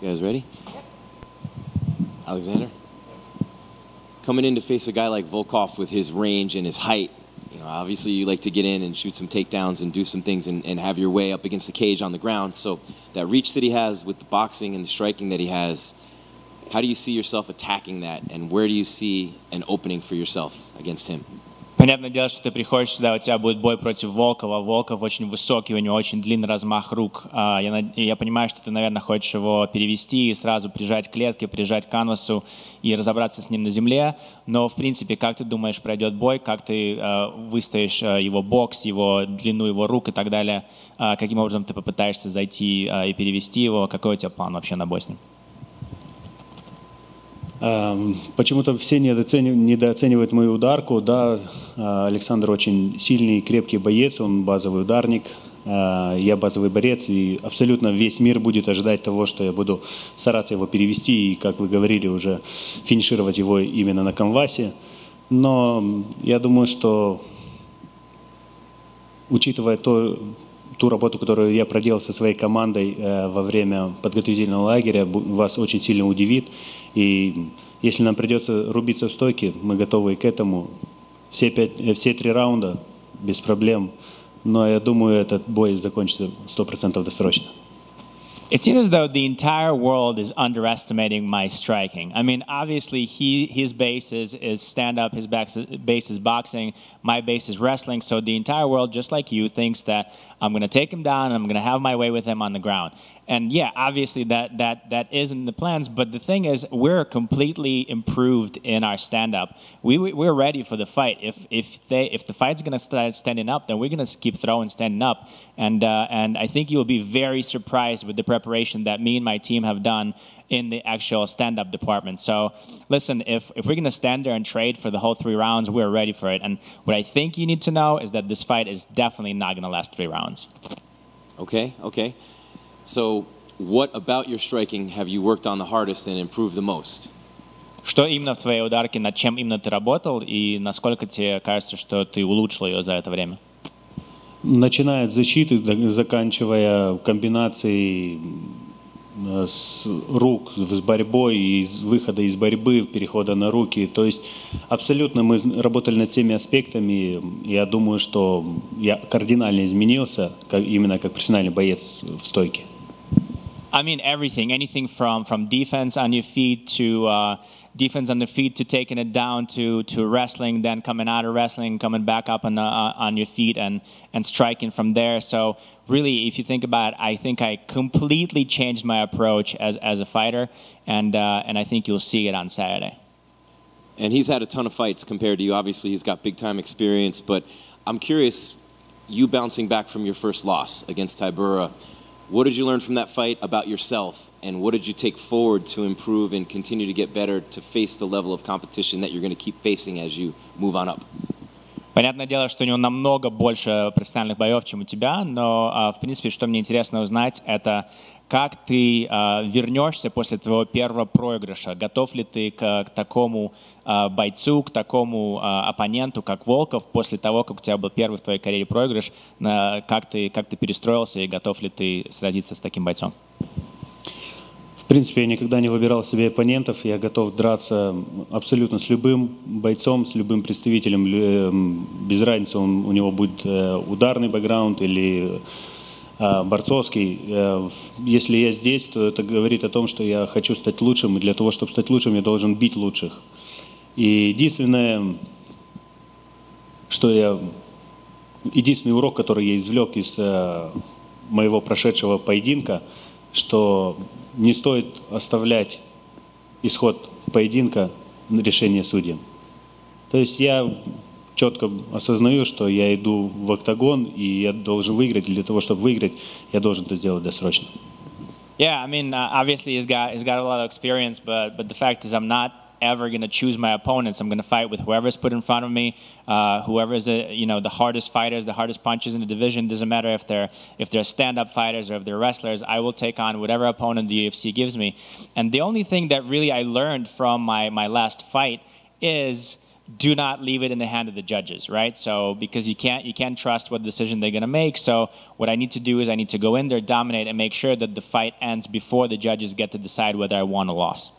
You guys ready? Yep. Alexander? Coming in to face a guy like Volkov with his range and his height, you know, obviously you like to get in and shoot some takedowns and do some things and, and have your way up against the cage on the ground. So that reach that he has with the boxing and the striking that he has, how do you see yourself attacking that and where do you see an opening for yourself against him? Понятное дело, что ты приходишь сюда, у тебя будет бой против Волкова. Волков очень высокий, у него очень длинный размах рук. А, я, я понимаю, что ты, наверное, хочешь его перевести и сразу прижать к клетке, прижать к канвасу и разобраться с ним на земле. Но, в принципе, как ты думаешь, пройдет бой, как ты э, выстоишь э, его бокс, его длину его рук и так далее? Э, каким образом ты попытаешься зайти э, и перевести его? Какой у тебя план вообще на бой с ним? Эм, почему-то все недооценивают мою ударку. Да, э, Александр очень сильный, крепкий боец, он базовый ударник. Э, я базовый борец, и абсолютно весь мир будет ожидать того, что я буду стараться его перевести и, как вы говорили, уже финишировать его именно на канвасе. Но я думаю, что учитывая то, ту работу, которую я проделал со своей командой э, во время подготовительного лагеря, вас очень сильно удивит. И если нам придется рубиться в стойке, мы готовы к этому. Все, пять, э, все три раунда без проблем. Но я думаю, этот бой закончится 100% досрочно. It seems as though the entire world is underestimating my striking. I mean, obviously, he his base is, is stand up, his base is boxing, my base is wrestling. So the entire world, just like you, thinks that I'm going to take him down and I'm going to have my way with him on the ground. And yeah, obviously that that that is in the plans. But the thing is, we're completely improved in our stand up. We we're ready for the fight. If if they if the fight's going to start standing up, then we're going to keep throwing standing up. And uh, and I think you'll be very surprised with the preparation that me and my team have done in the actual stand up department. So listen, if if we're going to stand there and trade for the whole three rounds, we're ready for it. And what I think you need to know is that this fight is definitely not going to last three rounds. Okay. Okay. So, what about your striking have you worked on the hardest and improved the most? Что именно в твоей ударке, над чем именно ты работал, и насколько тебе кажется, что ты улучшил ее за это время? Начиная от защиты, заканчивая комбинацией э, с рук, с борьбой, из выхода из борьбы, перехода на руки. То есть абсолютно мы работали над всеми аспектами. Я думаю, что я кардинально изменился, как, именно как профессиональный боец в стойке. I mean everything, anything from from defense on your feet to uh, defense on the feet to taking it down to to wrestling, then coming out of wrestling, coming back up on uh, on your feet and and striking from there. So really, if you think about it, I think I completely changed my approach as as a fighter, and uh, and I think you'll see it on Saturday. And he's had a ton of fights compared to you. Obviously, he's got big time experience, but I'm curious, you bouncing back from your first loss against Tybura what did you learn from that fight about yourself? And what did you take forward to improve and continue to get better to face the level of competition that you're going to keep facing as you move on up? Понятное дело, что у него намного больше профессиональных боев, чем у тебя, но, в принципе, что мне интересно узнать, это как ты вернешься после твоего первого проигрыша? Готов ли ты к, к такому бойцу, к такому оппоненту, как Волков, после того, как у тебя был первый в твоей карьере проигрыш? Как ты, как ты перестроился и готов ли ты сразиться с таким бойцом? В принципе, я никогда не выбирал себе оппонентов. Я готов драться абсолютно с любым бойцом, с любым представителем. Без разницы, он, у него будет ударный бэкграунд или борцовский. Если я здесь, то это говорит о том, что я хочу стать лучшим, и для того, чтобы стать лучшим, я должен бить лучших. И единственное, что я... Единственный урок, который я извлек из моего прошедшего поединка, что не стоит оставлять исход поединка на решение судьям. То есть я четко осознаю, что я иду в октагон, и я должен выиграть. Для того, чтобы выиграть, я должен это сделать досрочно. Yeah, I mean, uh, obviously he's got he's got a lot of experience, but but the fact is, I'm not ever going to choose my opponents. I'm going to fight with whoever's put in front of me, uh, whoever's a, you know the hardest fighters, the hardest punches in the division. Doesn't matter if they're if they're stand-up fighters or if they're wrestlers. I will take on whatever opponent the UFC gives me. And the only thing that really I learned from my my last fight is do not leave it in the hand of the judges, right? So because you can't you can't trust what decision they're going to make. So what I need to do is I need to go in there, dominate, and make sure that the fight ends before the judges get to decide whether I won or lost.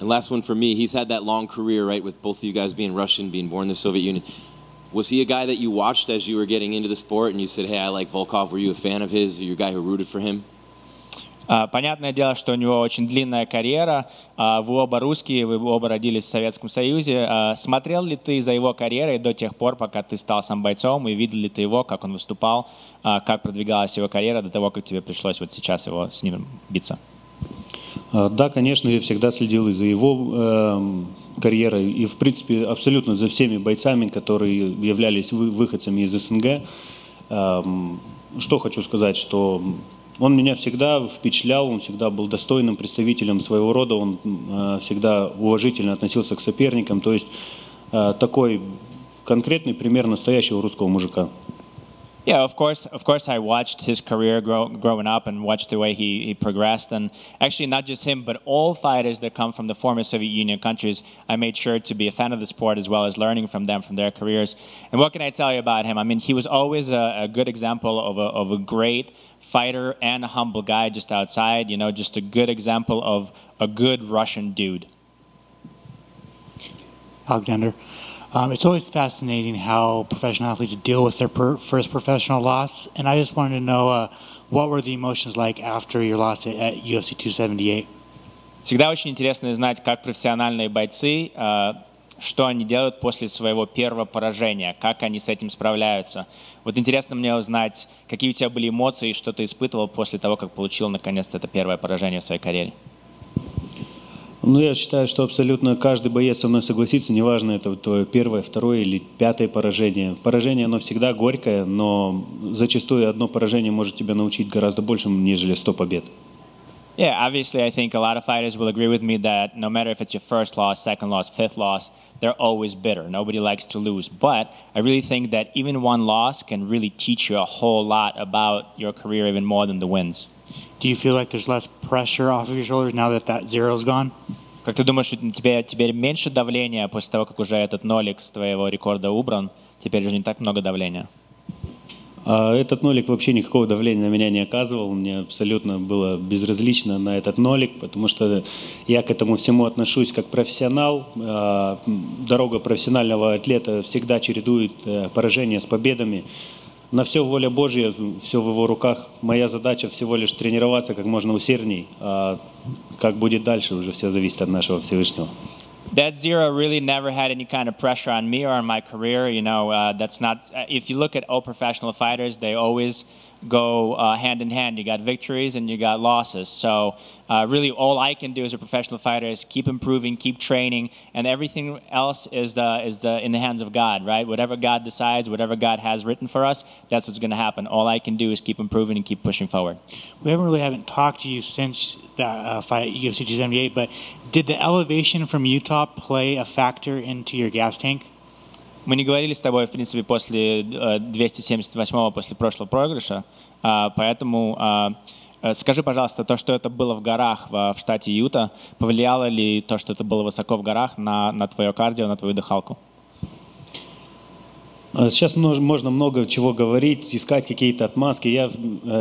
And last one for me, he's had that long career, right, with both of you guys being Russian, being born in the Soviet Union. Was he a guy that you watched as you were getting into the sport and you said, hey, I like Volkov? Were you a fan of his? Are you a guy who rooted for him? А, Понятное дело, что у него очень длинная карьера. А, Вы оба русские, вы оба родились в Советском Союзе. А, Смотрел ли ты за его карьерой до тех пор, пока ты стал сам бойцом, и видел ли ты его, как он выступал, а, как продвигалась его карьера до того, как тебе пришлось вот сейчас его с ним биться? А, Да, конечно, я всегда следил и за его эм, карьерой, и, в принципе, абсолютно за всеми бойцами, которые являлись вы- выходцами из СНГ. Эм, Что хочу сказать, что он меня всегда впечатлял, он всегда был достойным представителем своего рода, он э, всегда уважительно относился к соперникам, то есть э, такой конкретный пример настоящего русского мужика. Yeah, of course. Of course, I watched his career grow, growing up and watched the way he, he progressed. And actually, not just him, but all fighters that come from the former Soviet Union countries, I made sure to be a fan of the sport as well as learning from them, from their careers. And what can I tell you about him? I mean, he was always a, a good example of a, of a great fighter and a humble guy just outside. You know, just a good example of a good Russian dude. Alexander. Um, it's always fascinating how professional athletes deal with their per- first professional loss, and I just wanted to know uh, what were the emotions like after your loss at, at UFC 278. Всегда очень интересно знать, как профессиональные бойцы, э, что они делают после своего первого поражения, как они с этим справляются. Вот интересно мне узнать, какие у тебя были эмоции, что ты испытывал после того, как получил наконец-то это первое поражение в своей карьере. Ну, я считаю, что абсолютно каждый боец со мной согласится, неважно, это твое первое, второе или пятое поражение. Поражение, оно всегда горькое, но зачастую одно поражение может тебя научить гораздо большему, нежели 100 побед. Yeah, obviously, I think a lot of fighters will agree with me that no matter if it's your first loss, second loss, fifth loss, they're always bitter. Nobody likes to lose. But I really think that even one loss can really teach you a whole lot about your career, even more than the wins. Do you feel like there's less pressure off of your shoulders now that that zero's gone? Как ты думаешь, у тебя теперь меньше давления после того, как уже этот нолик с твоего рекорда убран? Теперь уже не так много давления. А этот нолик вообще никакого давления на меня не оказывал. Мне абсолютно было безразлично на этот нолик, потому что я к этому всему отношусь как профессионал. А, Дорога профессионального атлета всегда чередует э, поражения с победами. На все воля Божья, все в его руках. Моя задача всего лишь тренироваться как можно усердней. А как будет дальше, уже все зависит от нашего Всевышнего. That zero really never had any kind of pressure on me or on my career. You know, uh, that's not. uh, If you look at all professional fighters, they always go uh, hand in hand. You got victories and you got losses. So uh, really, all I can do as a professional fighter is keep improving, keep training, and everything else is the is the in the hands of God, right? Whatever God decides, whatever God has written for us, that's what's going to happen. All I can do is keep improving and keep pushing forward. We haven't really haven't talked to you since that uh, fight at UFC 278, but did the elevation from Utah play a factor into your gas tank? Мы не говорили с тобой, в принципе, после э, 278-го, после прошлого проигрыша, а, поэтому а, э, скажи, пожалуйста, то, что это было в горах в, штате Юта, повлияло ли то, что это было высоко в горах, на, на твое кардио, на твою дыхалку? А Сейчас можно много чего говорить, искать какие-то отмазки. Я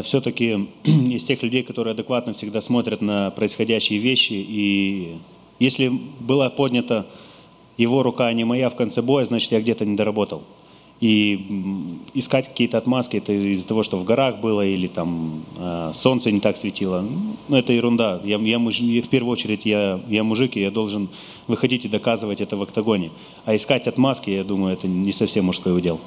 все-таки из тех людей, которые адекватно всегда смотрят на происходящие вещи. И если была поднята его рука, не моя в конце боя, значит, я где-то не доработал. И искать какие-то отмазки, это из-за того, что в горах было или там э, солнце не так светило, ну, это ерунда. Я, я муж- в первую очередь я, я мужик, и я должен выходить и доказывать это в октагоне. А искать отмазки, я думаю, это не совсем мужской удел.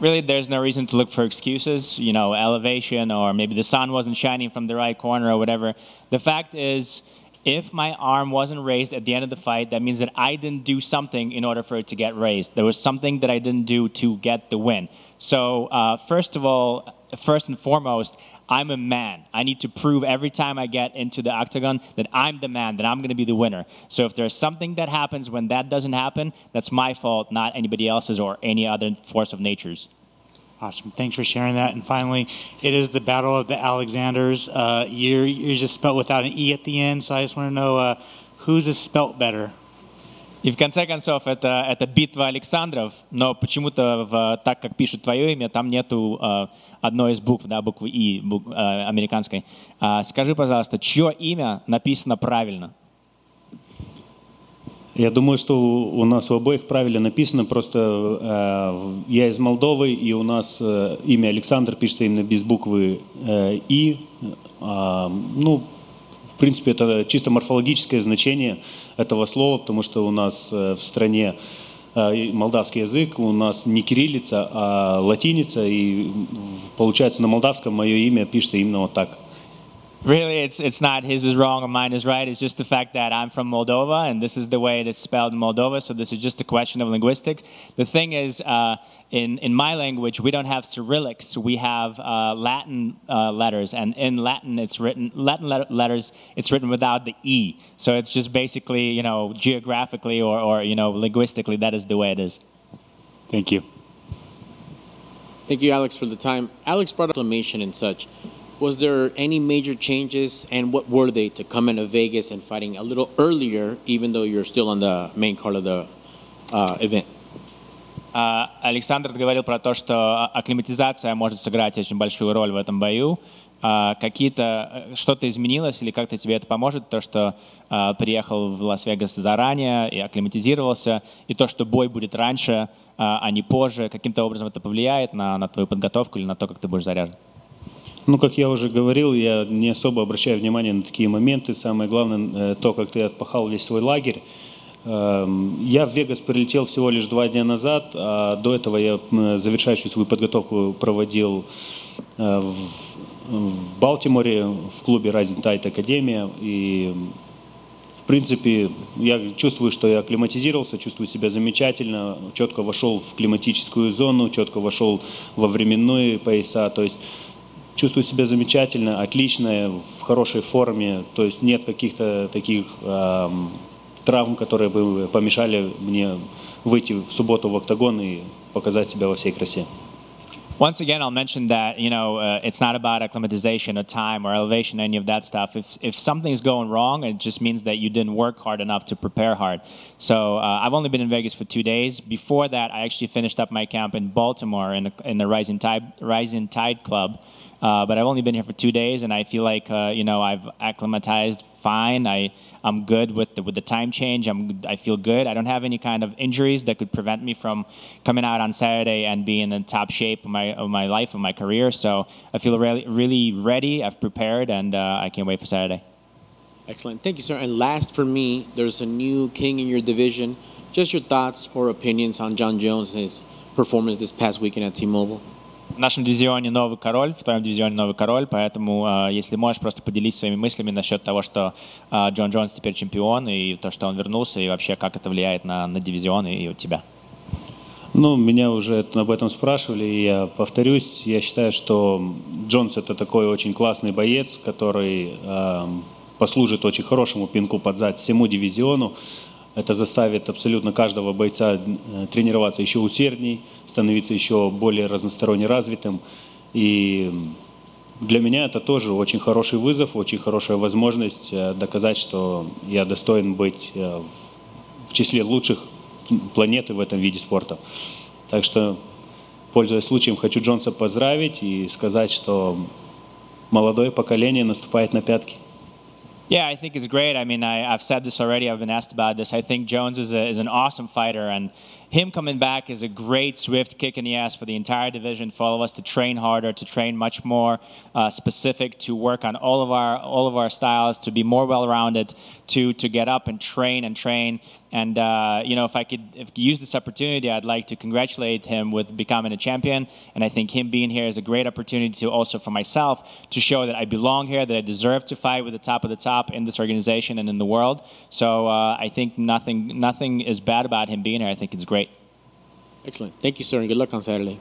Really, there's no reason to look for excuses, you know, elevation, or maybe the sun wasn't shining from the right corner or whatever. The fact is, if my arm wasn't raised at the end of the fight, that means that I didn't do something in order for it to get raised. There was something that I didn't do to get the win. So, uh, first of all, first and foremost, I'm a man. I need to prove every time I get into the octagon that I'm the man, that I'm going to be the winner. So, if there's something that happens when that doesn't happen, that's my fault, not anybody else's or any other force of nature's. Awesome. Thanks for sharing that. And finally, it is the Battle of the Alexanders. Uh, you're, you're just spelt without an E at the end, so I just want to know uh, whose is spelt better? И в конце концов, это, это битва Александров, но почему-то, в, так как пишут твое имя, там нету э, одной из букв, да, буквы И, букв, э, американской. А, скажи, пожалуйста, чье имя написано правильно? Я думаю, что у нас у обоих правильно написано, просто э, я из Молдовы, и у нас э, имя Александр пишется именно без буквы э, И. Э, ну, в принципе, это чисто морфологическое значение этого слова, потому что у нас э, в стране э, молдавский язык, у нас не кириллица, а латиница, и получается на молдавском мое имя пишется именно вот так. Really, it's it's not his is wrong or mine is right. It's just the fact that I'm from Moldova and this is the way it is spelled in Moldova. So this is just a question of linguistics. The thing is, uh, in in my language, we don't have Cyrillics. We have uh, Latin uh, letters, and in Latin, it's written Latin let- letters. It's written without the e. So it's just basically, you know, geographically or or you know, linguistically, that is the way it is. Thank you. Thank you, Alex, for the time. Alex brought up acclamation and such. Was there any major changes, and what were they to come into Vegas and fighting a little earlier, even though you're still on the main card of the uh, event? А, Александр говорил про то, что акклиматизация может сыграть очень большую роль в этом бою. А, Какие-то э, что-то изменилось или как-то тебе это поможет, то, что а, приехал в Лас-Вегас заранее и акклиматизировался, и то, что бой будет раньше, а а не позже, каким-то образом это повлияет на, на твою подготовку или на то, как ты будешь заряжен? Ну, как я уже говорил, я не особо обращаю внимание на такие моменты. Самое главное, э, то, как ты отпахал весь свой лагерь. Эм, Я в Вегас прилетел всего лишь два дня назад, а до этого я завершающую свою подготовку проводил э, в Балтиморе в клубе Rising Tide Академия. И, в принципе, я чувствую, что я акклиматизировался, чувствую себя замечательно, четко вошел в климатическую зону, четко вошел во временные пояса. То есть чувствую себя замечательно, отлично, в хорошей форме. То есть нет каких-то таких эм, травм, которые бы помешали мне выйти в субботу в октагон и показать себя во всей красе. Once again, I'll mention that you know uh, it's not about acclimatization or time or elevation, any of that stuff. If if something's going wrong, it just means that you didn't work hard enough to prepare hard. So uh, I've only been in Vegas for two days. Before that, I actually finished up my camp in Baltimore in the, in the Rising Tide Rising Tide Club. Uh, but I've only been here for two days, and I feel like uh, you know I've acclimatized fine. I I'm good with the with the time change. I'm I feel good. I don't have any kind of injuries that could prevent me from coming out on Saturday and being in top shape of my of my life of my career. So I feel really really ready. I've prepared, and uh, I can't wait for Saturday. Excellent. Thank you, sir. And last for me, there's a new king in your division. Just your thoughts or opinions on John Jones and his performance this past weekend at T-Mobile. В нашем дивизионе новый король, в твоем дивизионе новый король, поэтому, э, если можешь, просто поделись своими мыслями насчет того, что э, Джон Джонс теперь чемпион, и то, что он вернулся, и вообще, как это влияет на, на дивизион и тебя. Ну, меня уже об этом спрашивали, и я повторюсь. Я считаю, что Джонс это такой очень классный боец, который эм, послужит очень хорошему пинку под зад всему дивизиону. Это заставит абсолютно каждого бойца э, тренироваться еще усердней, становиться еще более разносторонне развитым. И для меня это тоже очень хороший вызов, очень хорошая возможность э, доказать, что я достоин быть э, в числе лучших планеты в этом виде спорта. Так что, пользуясь случаем, хочу Джонса поздравить и сказать, что молодое поколение наступает на пятки. Yeah, I think it's great. I mean, I, I've said this already. I've been asked about this. I think Jones is, a, is an awesome fighter, and him coming back is a great swift kick in the ass for the entire division, for all of us to train harder, to train much more uh, specific, to work on all of our all of our styles, to be more well-rounded, to to get up and train and train. And uh, you know, if I could if use this opportunity, I'd like to congratulate him with becoming a champion. And I think him being here is a great opportunity to also for myself to show that I belong here, that I deserve to fight with the top of the top in this organization and in the world. So uh, I think nothing nothing is bad about him being here. I think it's great. Excellent. Thank you, sir, and good luck on Saturday.